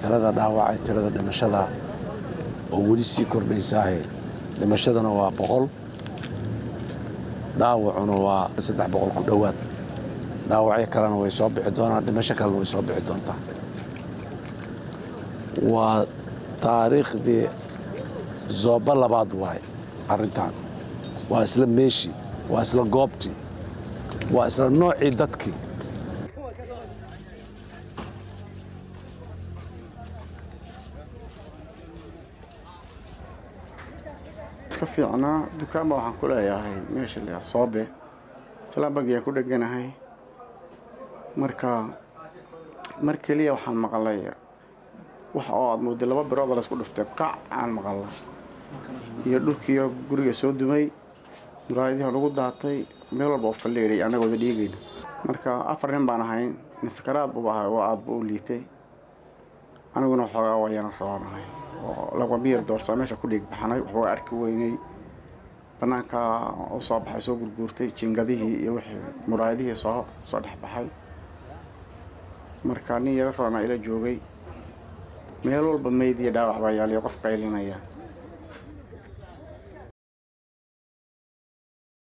tirada dhaawacay tirada dhimashada oo weli sii kordhaysaahe. Dhimashadana waa boqol dhaawacuna waa saddex boqol ku dhowaad. Dhaawacyo kalena way soo bixi doonaan dhimasho kalena way soo bixi doontaa. Waa taariikhdii zooba labaad waay arrintan. Waa isla meeshii waa isla goobtii waa isla noocii dadkii iska fiicnaa dukaanba waxaan ku leeyahay meesha la soobe. Salaambagiyaan ku dheganahay. Marka mar keliya waxaan maqlay wax oo aad mooday laba birood oo laysku dhuftay qac aan maqalna iyo dhulkiiyo guriga soo dumay muraayadihi lagu daatay meel walba oo falleeday annagoo wada dhiigayna marka afar nin baan ahayn niskaraad buu ahay oo aad buu u liitay aniguna waxoogaa wayana rabanahay oo laba miyir doorsaa meesha ku dhiig baxnay waxbaa arki weynay bannaanka u baxay soo gurguurtay jingadihii iyo wixii muraayadihii soo soo dhex baxay. Marka nin yaro roona ila joogay meel walba meyd dhaawac baa yaaliyo qof qaylinaya